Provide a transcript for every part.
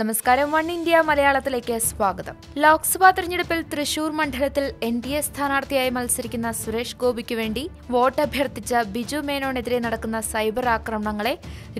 നമസ്കാരം. One India മലയാളത്തിലേക്ക് സ്വാഗതം. ലോക്സഭാ തെരഞ്ഞെടുപ്പിൽ തൃശൂർ മണ്ഡലത്തിൽ എൻ ഡി എ സ്ഥാനാർത്ഥിയായി മത്സരിക്കുന്ന സുരേഷ് ഗോപിക്ക് വേണ്ടി വോട്ട് അഭ്യർത്ഥിച്ച ബിജു മേനോനെതിരെ നടക്കുന്ന സൈബർ ആക്രമണങ്ങളെ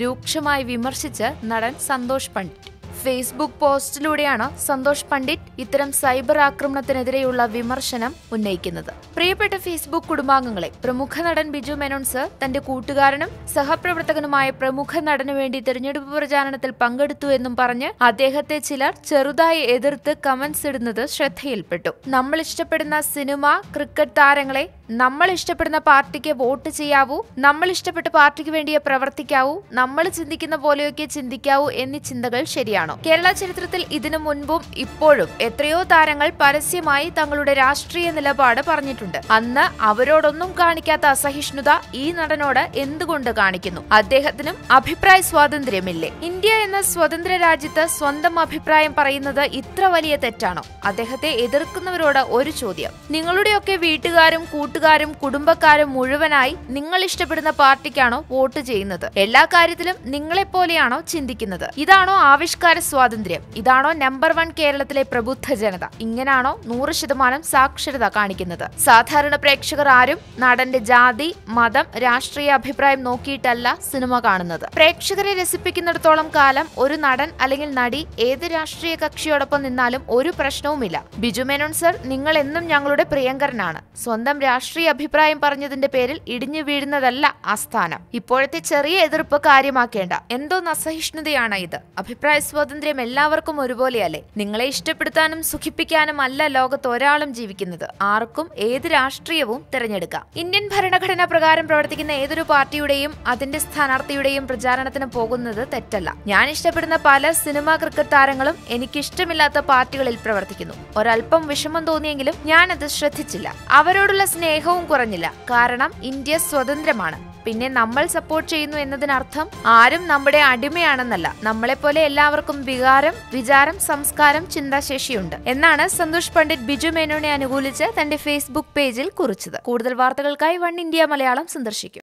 രൂക്ഷമായി വിമർശിച്ച് നടൻ സന്തോഷ് പണ്ഡിറ്റ്. ഫേസ്ബുക്ക് പോസ്റ്റിലൂടെയാണ് സന്തോഷ് പണ്ഡിറ്റ് ഇത്തരം സൈബർ ആക്രമണത്തിനെതിരെയുള്ള വിമർശനം ഉന്നയിക്കുന്നത്. പ്രിയപ്പെട്ട ഫേസ്ബുക്ക് കുടുംബാംഗങ്ങളെ പ്രമുഖ നടൻ ബിജു മേനോൻ സർ തന്റെ കൂട്ടുകാരനും സഹപ്രവർത്തകനുമായ പ്രമുഖ നടനു വേണ്ടി തെരഞ്ഞെടുപ്പ് പ്രചാരണത്തിൽ പങ്കെടുത്തു എന്നും പറഞ്ഞ് അദ്ദേഹത്തെ ചിലർ ചെറുതായി എതിർത്ത് കമന്റ്സ് ഇടുന്നത് ശ്രദ്ധയിൽപ്പെട്ടു. നമ്മൾ ഇഷ്ടപ്പെടുന്ന സിനിമ ക്രിക്കറ്റ് താരങ്ങളെ നമ്മൾ ഇഷ്ടപ്പെടുന്ന പാർട്ടിക്ക് വോട്ട് ചെയ്യാവൂ നമ്മൾ ഇഷ്ടപ്പെട്ട പാർട്ടിക്ക് വേണ്ടിയേ പ്രവർത്തിക്കാവൂ നമ്മൾ ചിന്തിക്കുന്ന പോലെയൊക്കെ ചിന്തിക്കാവൂ എന്നീ ചിന്തകൾ ശരിയാണോ. കേരള ചരിത്രത്തിൽ ഇതിനു മുൻപും ഇപ്പോഴും എത്രയോ താരങ്ങൾ പരസ്യമായി തങ്ങളുടെ രാഷ്ട്രീയ നിലപാട് പറഞ്ഞിട്ടുണ്ട്. അന്ന് അവരോടൊന്നും കാണിക്കാത്ത അസഹിഷ്ണുത ഈ നടനോട് എന്തുകൊണ്ട് കാണിക്കുന്നു? അദ്ദേഹത്തിനും അഭിപ്രായ സ്വാതന്ത്ര്യമില്ലേ? ഇന്ത്യ എന്ന സ്വതന്ത്ര രാജ്യത്ത് സ്വന്തം അഭിപ്രായം പറയുന്നത് ഇത്ര വലിയ തെറ്റാണോ? അദ്ദേഹത്തെ എതിർക്കുന്നവരോട് ഒരു ചോദ്യം. നിങ്ങളുടെയൊക്കെ വീട്ടുകാരും കൂട്ടുകാരും കുടുംബക്കാരും മുഴുവനായി നിങ്ങൾ ഇഷ്ടപ്പെടുന്ന പാർട്ടിക്കാണോ വോട്ട് ചെയ്യുന്നത്? എല്ലാ കാര്യത്തിലും നിങ്ങളെപ്പോലെയാണോ ചിന്തിക്കുന്നത്? ഇതാണോ ആവിഷ്കാര സ്വാതന്ത്ര്യം. ഇതാണോ നമ്പർ വൺ കേരളത്തിലെ പ്രബുദ്ധ ജനത. ഇങ്ങനാണോ നൂറ് ശതമാനം സാക്ഷരത കാണിക്കുന്നത്. സാധാരണ പ്രേക്ഷകർ ആരും നടന്റെ ജാതി മതം രാഷ്ട്രീയ അഭിപ്രായം നോക്കിയിട്ടല്ല സിനിമ കാണുന്നത്. പ്രേക്ഷകരെ രസിപ്പിക്കുന്നിടത്തോളം കാലം ഒരു നടൻ അല്ലെങ്കിൽ നടി ഏത് രാഷ്ട്രീയ കക്ഷിയോടൊപ്പം നിന്നാലും ഒരു പ്രശ്നവുമില്ല. ബിജു മേനോൻ സർ നിങ്ങൾ എന്നും ഞങ്ങളുടെ പ്രിയങ്കരനാണ്. സ്വന്തം രാഷ്ട്രീയ അഭിപ്രായം പറഞ്ഞതിന്റെ പേരിൽ ഇടിഞ്ഞു വീഴുന്നതല്ല ആസ്ഥാനം. സ്ഥാനം ഇപ്പോഴത്തെ ചെറിയ എതിർപ്പ് കാര്യമാക്കേണ്ട. എന്തോ നസഹിഷ്ണുതയാണ് ഇത്. അഭിപ്രായ സ്വാതന്ത്ര്യം എല്ലാവർക്കും ഒരുപോലെയല്ലേ? നിങ്ങളെ ഇഷ്ടപ്പെടുത്താനും സുഖിപ്പിക്കാനും അല്ല ലോകത്ത് ഒരാളും ജീവിക്കുന്നത്. ആർക്കും ഏത് രാഷ്ട്രീയവും തിരഞ്ഞെടുക്കാം. ഇന്ത്യൻ ഭരണഘടന പ്രകാരം പ്രവർത്തിക്കുന്ന ഏതൊരു പാർട്ടിയുടെയും അതിന്റെ സ്ഥാനാർത്ഥിയുടെയും പ്രചാരണത്തിന് പോകുന്നത് തെറ്റല്ല. ഞാൻ ഇഷ്ടപ്പെടുന്ന പല സിനിമാ ക്രിക്കറ്റ് താരങ്ങളും എനിക്കിഷ്ടമില്ലാത്ത പാർട്ടികളിൽ പ്രവർത്തിക്കുന്നു. ഒരല്പം വിഷമം തോന്നിയെങ്കിലും ഞാനത് ശ്രദ്ധിച്ചില്ല. അവരോടുള്ള സ്നേഹവും കുറഞ്ഞില്ല. കാരണം ഇന്ത്യ സ്വതന്ത്രമാണ്. പിന്നെ നമ്മൾ സപ്പോർട്ട് ചെയ്യുന്നു എന്നതിനർത്ഥം ആരും നമ്മുടെ അടിമയാണെന്നല്ല. നമ്മളെപ്പോലെ എല്ലാവർക്കും വികാരം വിചാരം സംസ്കാരം ചിന്താശേഷിയുണ്ട്. എന്നാണ് സന്തോഷ് പണ്ഡിറ്റ് ബിജു മേനോനെ അനുകൂലിച്ച് തന്റെ ഫേസ്ബുക്ക് പേജിൽ കുറിച്ചത്. കൂടുതൽ വാർത്തകൾക്കായി വൺ ഇന്ത്യ മലയാളം സന്ദർശിക്കും.